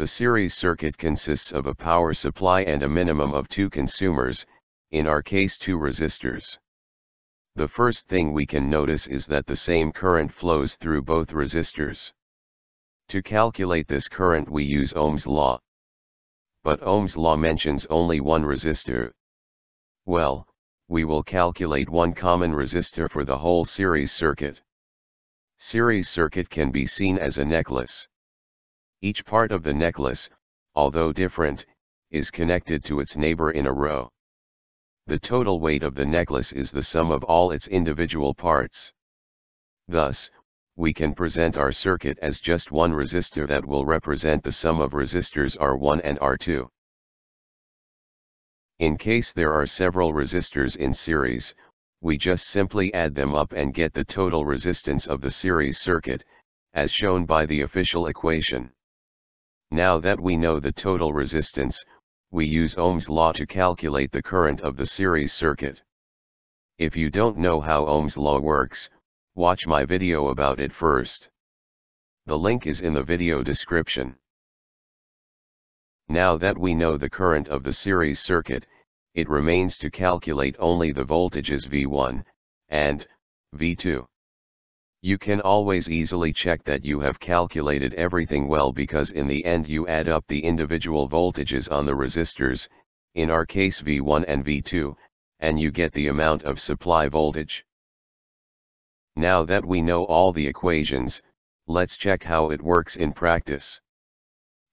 The series circuit consists of a power supply and a minimum of two consumers, in our case two resistors. The first thing we can notice is that the same current flows through both resistors. To calculate this current we use Ohm's law. But Ohm's law mentions only one resistor. Well, we will calculate one common resistor for the whole series circuit. Series circuit can be seen as a necklace. Each part of the necklace, although different, is connected to its neighbor in a row. The total weight of the necklace is the sum of all its individual parts. Thus, we can present our circuit as just one resistor that will represent the sum of resistors R1 and R2. In case there are several resistors in series, we just simply add them up and get the total resistance of the series circuit, as shown by the official equation. Now that we know the total resistance, we use Ohm's law to calculate the current of the series circuit. If you don't know how Ohm's law works, watch my video about it first. The link is in the video description. Now that we know the current of the series circuit, it remains to calculate only the voltages V1, and, V2. You can always easily check that you have calculated everything well because in the end you add up the individual voltages on the resistors, in our case V1 and V2, and you get the amount of supply voltage. Now that we know all the equations, let's check how it works in practice.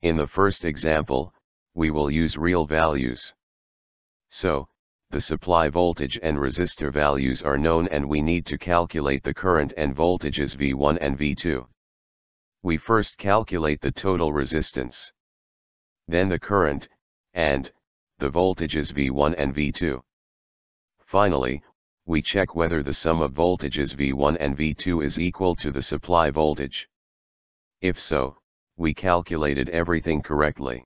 In the first example, we will use real values. So, the supply voltage and resistor values are known and we need to calculate the current and voltages V1 and V2. We first calculate the total resistance. Then the current, and, the voltages V1 and V2. Finally, we check whether the sum of voltages V1 and V2 is equal to the supply voltage. If so, we calculated everything correctly.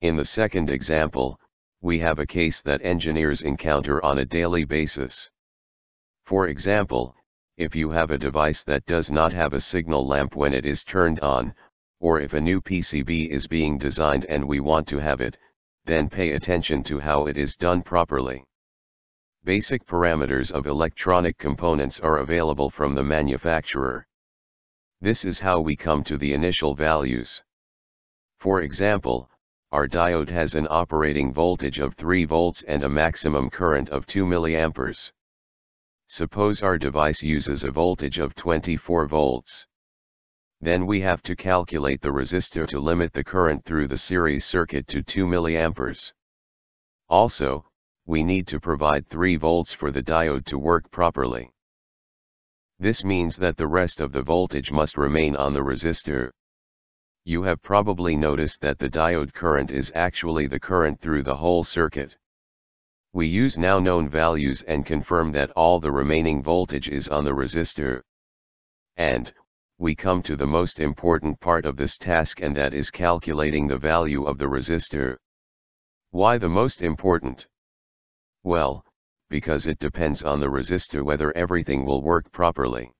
In the second example, we have a case that engineers encounter on a daily basis. For example, if you have a device that does not have a signal lamp when it is turned on, or if a new PCB is being designed and we want to have it, then pay attention to how it is done properly. Basic parameters of electronic components are available from the manufacturer. This is how we come to the initial values. For example, our diode has an operating voltage of 3 volts and a maximum current of 2 milliamperes. Suppose our device uses a voltage of 24 volts. Then we have to calculate the resistor to limit the current through the series circuit to 2 milliamperes. Also, we need to provide 3 volts for the diode to work properly. This means that the rest of the voltage must remain on the resistor, you have probably noticed that the diode current is actually the current through the whole circuit. We use now known values and confirm that all the remaining voltage is on the resistor. And, we come to the most important part of this task and that is calculating the value of the resistor. Why the most important? Well, because it depends on the resistor whether everything will work properly.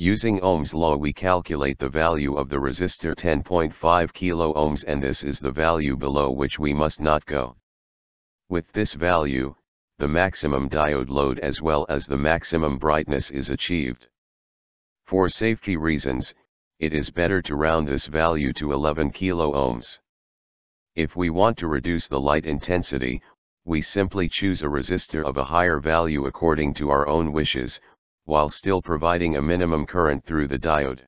Using Ohm's law we calculate the value of the resistor 10.5 kilo ohms and this is the value below which we must not go. With this value, the maximum diode load as well as the maximum brightness is achieved. For safety reasons, it is better to round this value to 11 kilo ohms. If we want to reduce the light intensity, we simply choose a resistor of a higher value according to our own wishes, while still providing a minimum current through the diode.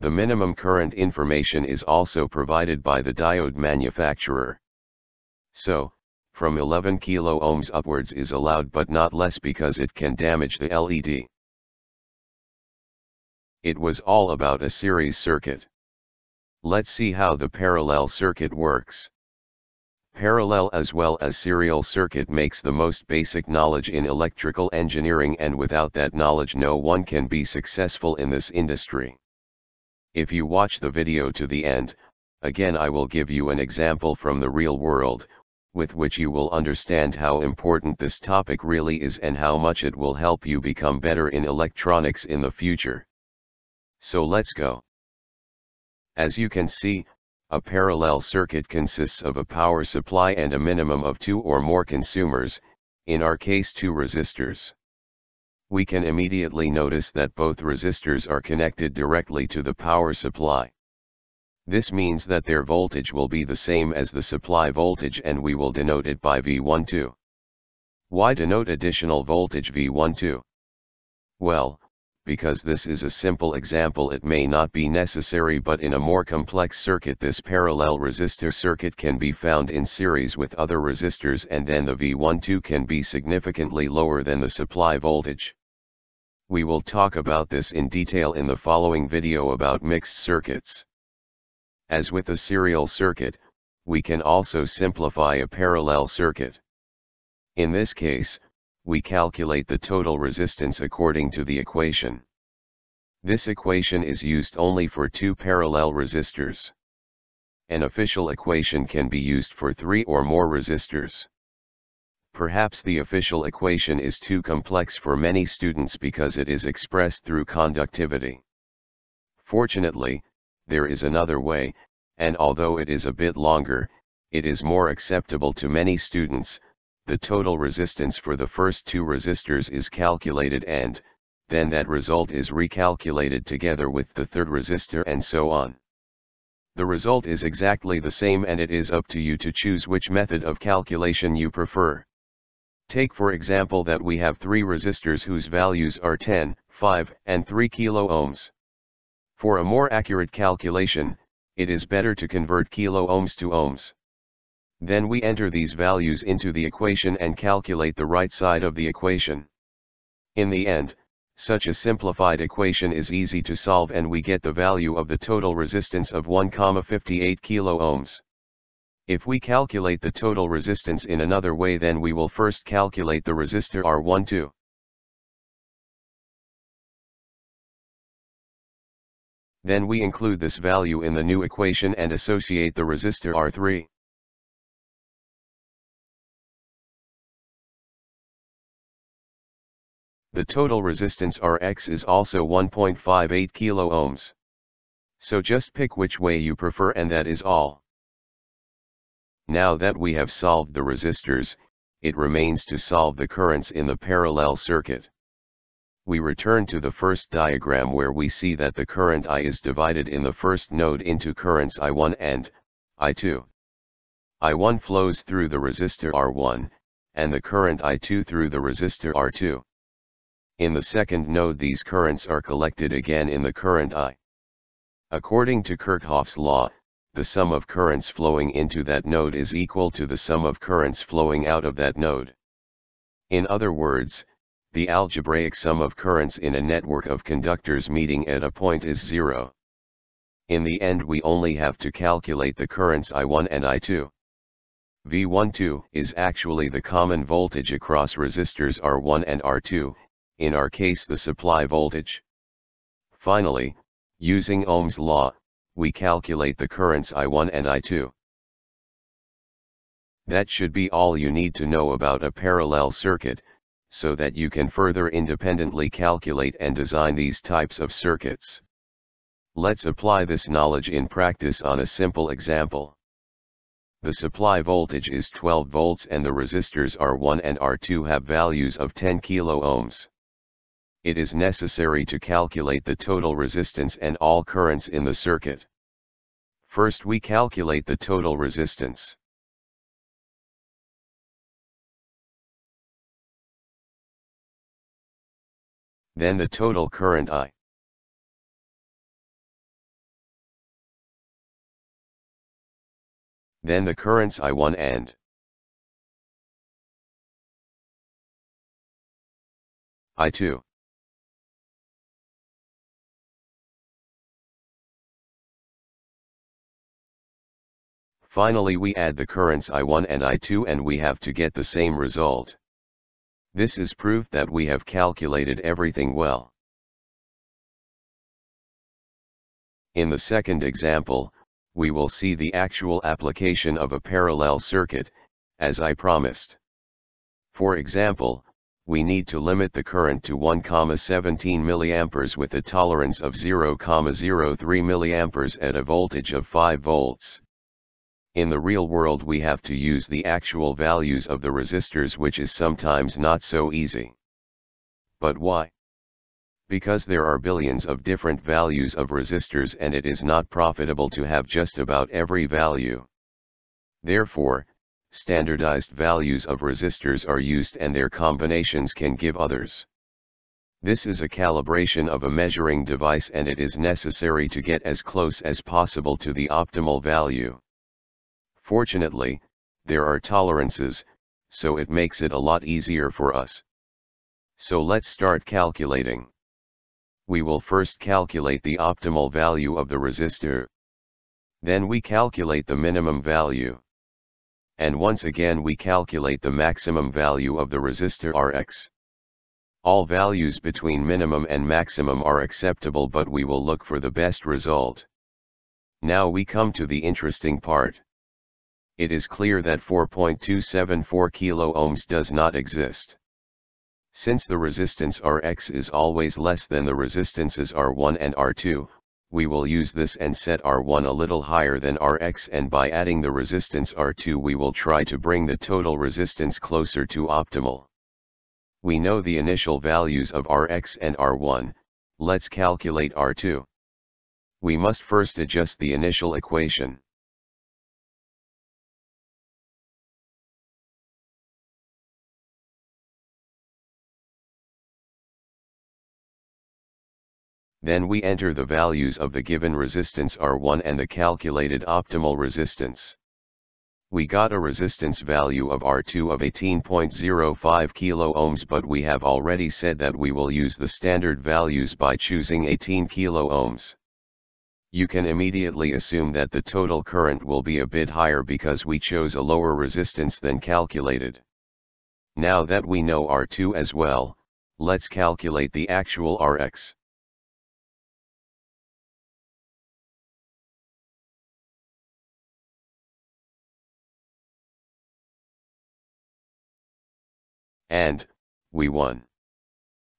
The minimum current information is also provided by the diode manufacturer. So, from 11 kilo ohms upwards is allowed but not less because it can damage the LED. It was all about a series circuit. Let's see how the parallel circuit works. Parallel as well as serial circuit makes the most basic knowledge in electrical engineering and without that knowledge no one can be successful in this industry. If you watch the video to the end, again I will give you an example from the real world, with which you will understand how important this topic really is and how much it will help you become better in electronics in the future. So let's go. As you can see, a parallel circuit consists of a power supply and a minimum of two or more consumers, in our case two resistors. We can immediately notice that both resistors are connected directly to the power supply. This means that their voltage will be the same as the supply voltage and we will denote it by V12. Why denote additional voltage V12? Well, because this is a simple example it may not be necessary but in a more complex circuit this parallel resistor circuit can be found in series with other resistors and then the V12 can be significantly lower than the supply voltage. We will talk about this in detail in the following video about mixed circuits. As with a serial circuit, we can also simplify a parallel circuit. In this case, we calculate the total resistance according to the equation. This equation is used only for two parallel resistors. An official equation can be used for three or more resistors. Perhaps the official equation is too complex for many students because it is expressed through conductivity. Fortunately, there is another way, and although it is a bit longer, it is more acceptable to many students, the total resistance for the first two resistors is calculated and, then that result is recalculated together with the third resistor and so on. The result is exactly the same and it is up to you to choose which method of calculation you prefer. Take for example that we have three resistors whose values are 10, 5, and 3 kilo ohms. For a more accurate calculation, it is better to convert kilo ohms to ohms. Then we enter these values into the equation and calculate the right side of the equation. In the end, such a simplified equation is easy to solve and we get the value of the total resistance of 1,58 kilo ohms. If we calculate the total resistance in another way then we will first calculate the resistor R12. Then we include this value in the new equation and associate the resistor R3. The total resistance Rx is also 1.58 kilo ohms. So just pick which way you prefer and that is all. Now that we have solved the resistors, it remains to solve the currents in the parallel circuit. We return to the first diagram where we see that the current I is divided in the first node into currents I1 and I2. I1 flows through the resistor R1, and the current I2 through the resistor R2. In the second node these currents are collected again in the current I. According to Kirchhoff's law, the sum of currents flowing into that node is equal to the sum of currents flowing out of that node. In other words, the algebraic sum of currents in a network of conductors meeting at a point is zero. In the end we only have to calculate the currents I1 and I2. V12 is actually the common voltage across resistors R1 and R2, in our case the supply voltage. Finally, using Ohm's law, we calculate the currents I1 and I2. That should be all you need to know about a parallel circuit, so that you can further independently calculate and design these types of circuits. Let's apply this knowledge in practice on a simple example. The supply voltage is 12 volts and the resistors R1 and R2 have values of 10 kilo ohms it is necessary to calculate the total resistance and all currents in the circuit. First we calculate the total resistance. Then the total current I. Then the currents I1 and I2. Finally we add the currents I1 and I2 and we have to get the same result. This is proof that we have calculated everything well. In the second example, we will see the actual application of a parallel circuit, as I promised. For example, we need to limit the current to 1,17 mA with a tolerance of 0,03 mA at a voltage of 5 volts. In the real world we have to use the actual values of the resistors which is sometimes not so easy. But why? Because there are billions of different values of resistors and it is not profitable to have just about every value. Therefore, standardized values of resistors are used and their combinations can give others. This is a calibration of a measuring device and it is necessary to get as close as possible to the optimal value. Fortunately, there are tolerances, so it makes it a lot easier for us. So let's start calculating. We will first calculate the optimal value of the resistor. Then we calculate the minimum value and once again we calculate the maximum value of the resistor Rx. All values between minimum and maximum are acceptable but we will look for the best result. Now we come to the interesting part. It is clear that 4.274 kilo ohms does not exist. Since the resistance Rx is always less than the resistances R1 and R2, we will use this and set R1 a little higher than Rx and by adding the resistance R2 we will try to bring the total resistance closer to optimal. We know the initial values of Rx and R1, let's calculate R2. We must first adjust the initial equation. Then we enter the values of the given resistance R1 and the calculated optimal resistance. We got a resistance value of R2 of 18.05 kilo ohms but we have already said that we will use the standard values by choosing 18 kilo ohms. You can immediately assume that the total current will be a bit higher because we chose a lower resistance than calculated. Now that we know R2 as well, let's calculate the actual Rx. And, we won.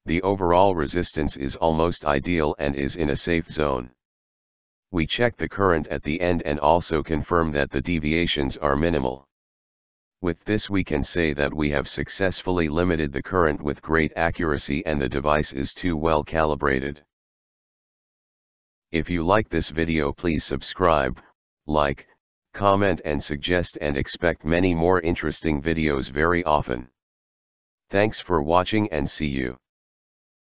The overall resistance is almost ideal and is in a safe zone. We check the current at the end and also confirm that the deviations are minimal. With this we can say that we have successfully limited the current with great accuracy and the device is too well calibrated. If you like this video please subscribe, like, comment and suggest and expect many more interesting videos very often. Thanks for watching and see you.